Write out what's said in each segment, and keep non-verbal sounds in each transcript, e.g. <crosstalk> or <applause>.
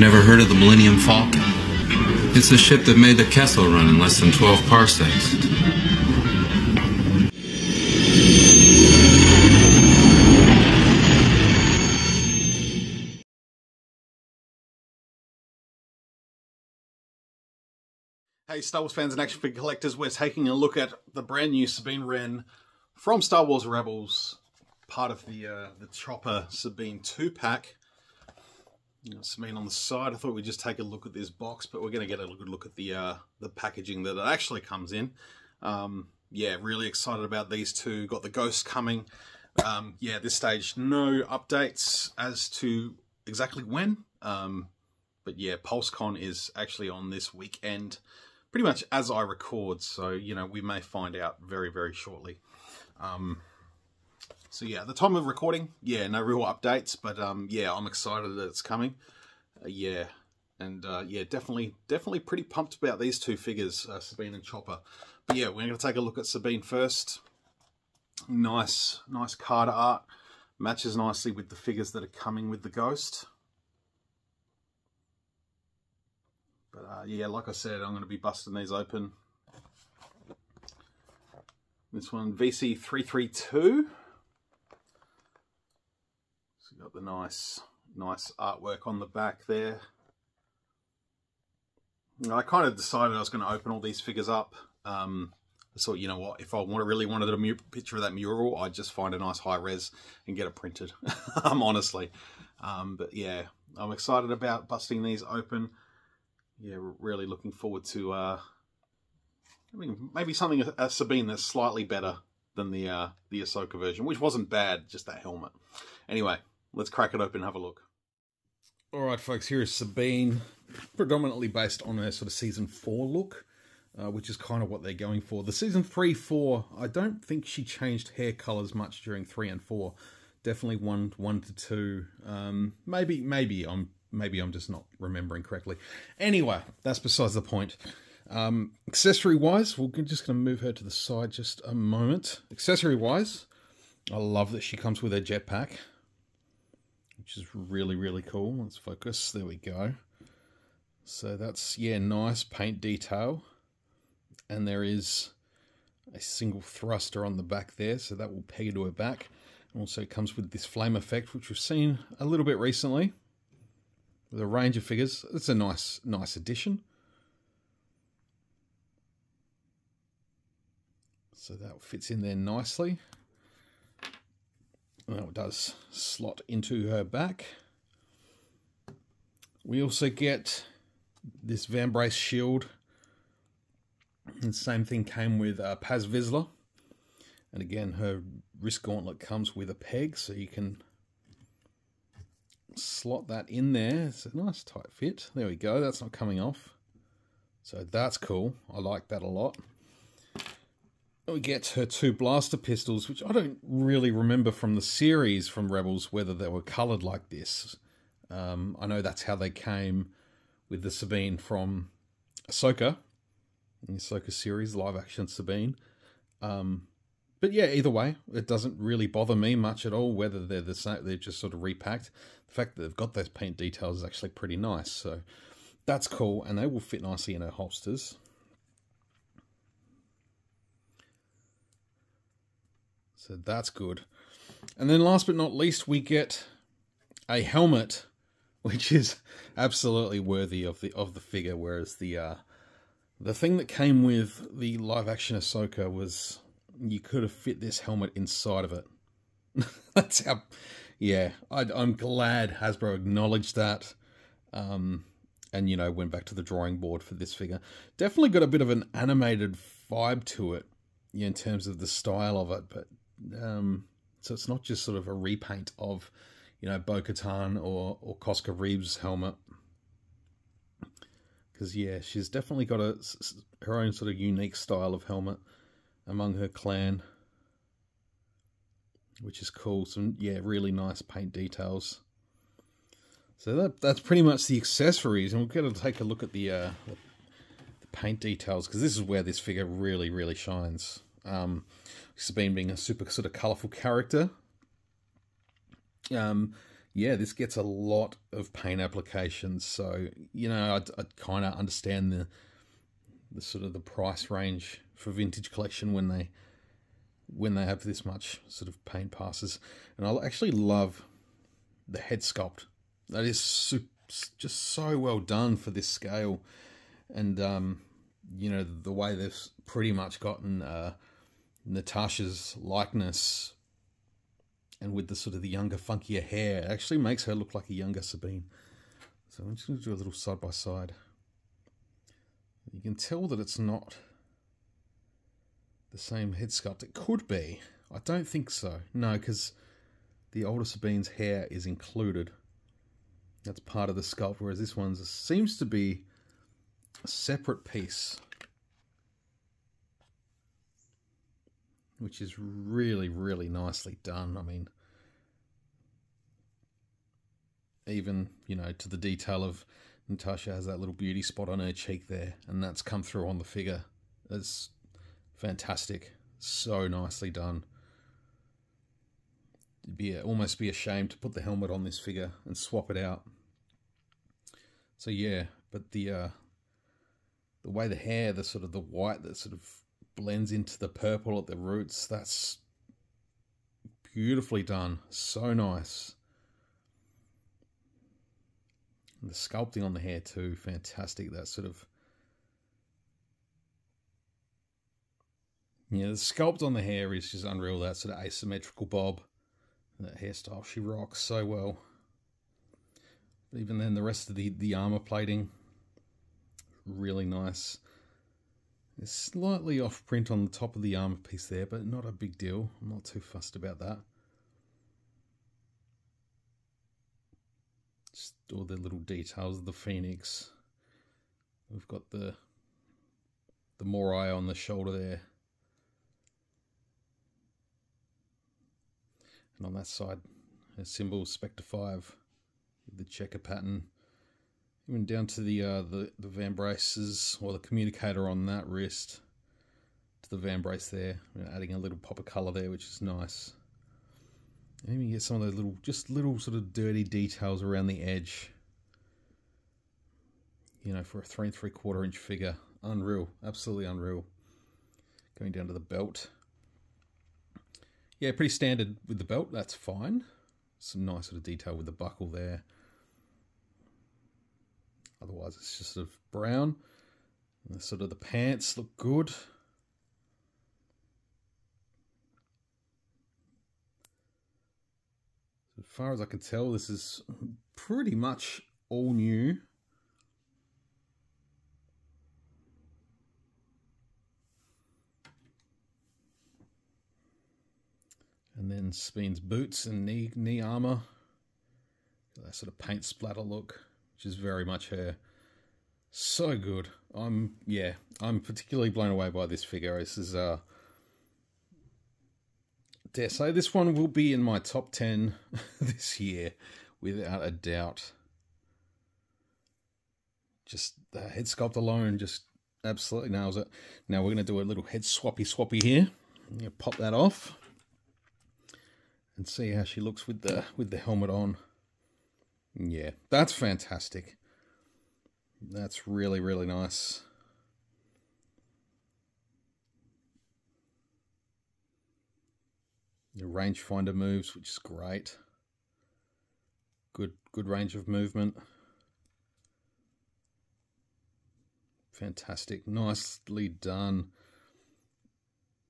never heard of the Millennium Falcon? It's the ship that made the Kessel run in less than 12 parsecs. Hey, Star Wars fans and action figure collectors, we're taking a look at the brand new Sabine Wren from Star Wars Rebels, part of the uh, the Chopper Sabine 2-pack. Know, Sabine on the side. I thought we'd just take a look at this box, but we're going to get a good look at the uh, the packaging that it actually comes in. Um, yeah, really excited about these two. Got the Ghost coming. Um, yeah, at this stage, no updates as to exactly when. Um, but yeah, PulseCon is actually on this weekend pretty much as I record. So, you know, we may find out very, very shortly. Um, so yeah, the time of recording, yeah, no real updates, but um, yeah, I'm excited that it's coming. Uh, yeah, and uh, yeah, definitely, definitely pretty pumped about these two figures, uh, Sabine and Chopper. But yeah, we're going to take a look at Sabine first. Nice, nice card art. Matches nicely with the figures that are coming with the Ghost. But uh, yeah, like I said, I'm going to be busting these open. This one, VC332. Got the nice, nice artwork on the back there. I kind of decided I was going to open all these figures up. Um, I thought, you know what, if I want, really wanted a picture of that mural, I'd just find a nice high res and get it printed. <laughs> um, honestly. Um, but yeah, I'm excited about busting these open yeah, really looking forward to. Uh, maybe something a, a Sabine that's slightly better than the uh, the Ahsoka version, which wasn't bad, just that helmet. Anyway, let's crack it open and have a look. All right, folks, here is Sabine, predominantly based on a sort of season four look, uh, which is kind of what they're going for. The season three, four, I don't think she changed hair colors much during three and four. Definitely one, one to two. Um, maybe, maybe I'm maybe I'm just not remembering correctly. Anyway, that's besides the point. Um, accessory wise, we're just going to move her to the side just a moment. Accessory wise, I love that she comes with a jetpack, which is really, really cool. Let's focus. There we go. So that's, yeah, nice paint detail. And there is a single thruster on the back there, so that will peg to her back. Also comes with this flame effect, which we've seen a little bit recently with a range of figures. It's a nice, nice addition. So that fits in there nicely. Now it does slot into her back. We also get this Vambrace shield. And same thing came with uh, Paz Vizsla. And again, her wrist gauntlet comes with a peg, so you can slot that in there. It's a nice tight fit. There we go. That's not coming off. So that's cool. I like that a lot. We get her two blaster pistols, which I don't really remember from the series from Rebels whether they were coloured like this. Um, I know that's how they came with the Sabine from Ahsoka, in the Ahsoka series, live action Sabine. Um, but yeah, either way, it doesn't really bother me much at all whether they're the same. They're just sort of repacked. The fact that they've got those paint details is actually pretty nice. So that's cool, and they will fit nicely in her holsters. So that's good. And then last but not least, we get a helmet, <laughs> which is absolutely worthy of the of the figure. Whereas the uh, the thing that came with the live action Ahsoka was you could have fit this helmet inside of it. <laughs> That's how, yeah, I, am glad Hasbro acknowledged that. Um, and, you know, went back to the drawing board for this figure. Definitely got a bit of an animated vibe to it yeah, in terms of the style of it. But, um, so it's not just sort of a repaint of, you know, Bo-Katan or, or Koska Reeves' helmet. Because, yeah, she's definitely got a, her own sort of unique style of helmet among her clan, which is cool. Some, yeah, really nice paint details. So that that's pretty much the accessories, and we're going to take a look at the, uh, the, the paint details, because this is where this figure really, really shines. Um, Sabine being a super sort of colourful character. Um, yeah, this gets a lot of paint applications. So you know, I, I kind of understand the the sort of the price range for vintage collection when they when they have this much sort of paint passes. And I actually love the head sculpt. That is super, just so well done for this scale, and um, you know the way they've pretty much gotten uh, Natasha's likeness and with the sort of the younger, funkier hair, actually makes her look like a younger Sabine. So I'm just going to do a little side by side. You can tell that it's not the same head sculpt. It could be. I don't think so. No, because the older Sabine's hair is included. That's part of the sculpt, whereas this one seems to be a separate piece. Which is really, really nicely done. I mean, even, you know, to the detail of Natasha has that little beauty spot on her cheek there, and that's come through on the figure. It's fantastic. So nicely done. It'd be almost be ashamed to put the helmet on this figure and swap it out. So yeah, but the uh, the way the hair, the sort of the white, the sort of blends into the purple at the roots. That's beautifully done. So nice. And the sculpting on the hair too, fantastic. That sort of yeah, the sculpt on the hair is just unreal. That sort of asymmetrical bob, that hairstyle, she rocks so well. But even then, the rest of the the armor plating, really nice. Slightly off print on the top of the armor piece there, but not a big deal. I'm not too fussed about that. Just all the little details of the phoenix. We've got the the Morai on the shoulder there. And on that side, a symbol Spectre 5 the checker pattern even down to the uh, the the vambraces or the communicator on that wrist to the vambrace there. adding a little pop of color there, which is nice. And even get some of those little, just little sort of dirty details around the edge. You know, for a three and three quarter inch figure, unreal, absolutely unreal. Going down to the belt. Yeah, pretty standard with the belt. That's fine. Some nice sort of detail with the buckle there. Otherwise, it's just sort of brown. And the sort of the pants look good. As far as I can tell, this is pretty much all new. And then Sabine's boots and knee knee armor. That sort of paint splatter look which is very much her. So good. I'm yeah, I'm particularly blown away by this figure. This is uh dare say this one will be in my top 10 <laughs> this year without a doubt. Just the head sculpt alone just absolutely nails it. Now we're going to do a little head swappy swappy here. pop that off and see how she looks with the with the helmet on. Yeah, that's fantastic. That's really, really nice. The rangefinder moves, which is great. Good, good range of movement. Fantastic, nicely done.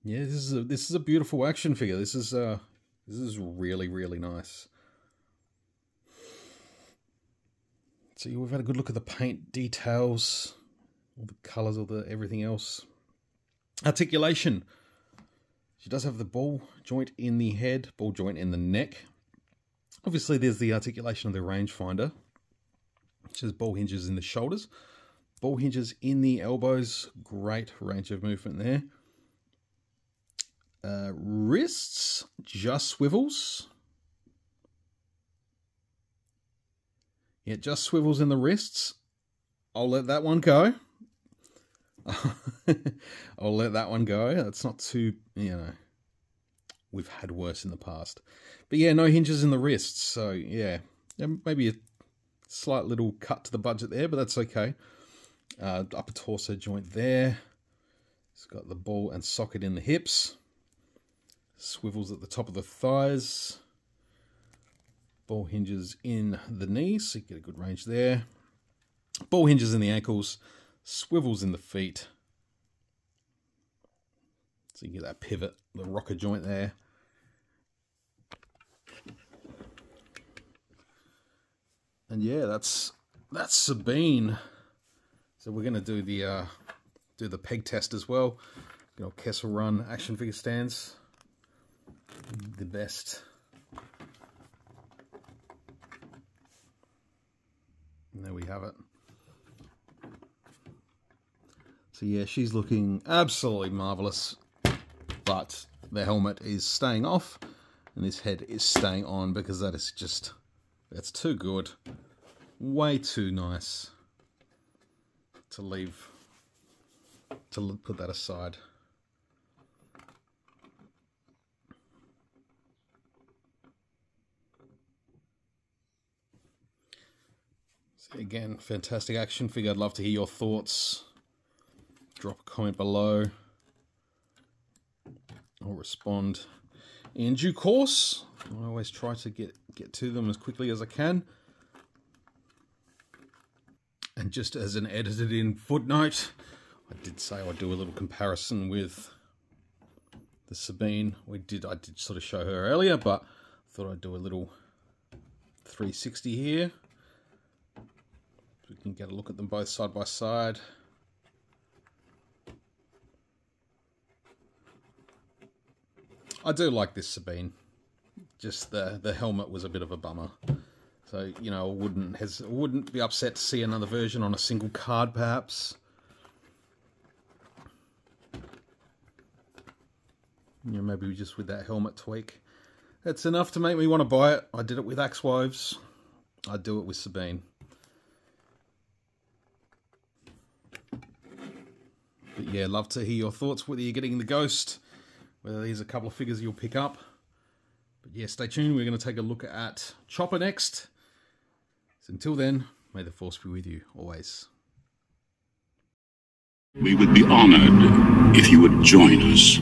Yeah, this is a this is a beautiful action figure. This is uh this is really, really nice. So we've had a good look at the paint details, all the colours, all the everything else. Articulation. She does have the ball joint in the head, ball joint in the neck. Obviously, there's the articulation of the rangefinder, which has ball hinges in the shoulders, ball hinges in the elbows. Great range of movement there. Uh, wrists just swivels. It just swivels in the wrists. I'll let that one go. <laughs> I'll let that one go. That's not too, you know, we've had worse in the past. But yeah, no hinges in the wrists. So yeah, maybe a slight little cut to the budget there, but that's okay. Uh, upper torso joint there. It's got the ball and socket in the hips. Swivels at the top of the thighs. Ball hinges in the knees, so you get a good range there. Ball hinges in the ankles. Swivels in the feet. So you get that pivot, the rocker joint there. And yeah, that's that's Sabine. So we're gonna do the uh, do the peg test as well. You know, Kessel Run action figure stands. The best. And there we have it. So yeah, she's looking absolutely marvellous. But the helmet is staying off and this head is staying on because that is just, that's too good. Way too nice to leave, to put that aside. Again, fantastic action figure. I'd love to hear your thoughts. Drop a comment below. I'll respond in due course. I always try to get, get to them as quickly as I can. And just as an edited in footnote, I did say I'd do a little comparison with the Sabine. We did I did sort of show her earlier, but thought I'd do a little 360 here. Can get a look at them both side by side. I do like this Sabine. Just the the helmet was a bit of a bummer. So you know, wouldn't has wouldn't be upset to see another version on a single card, perhaps. You know, maybe just with that helmet tweak. That's enough to make me want to buy it. I did it with Axe Woves. I'd do it with Sabine. But yeah, love to hear your thoughts, whether you're getting the Ghost, whether there's a couple of figures you'll pick up. But yeah, stay tuned. We're going to take a look at Chopper next. So until then, may the force be with you always. We would be honored if you would join us.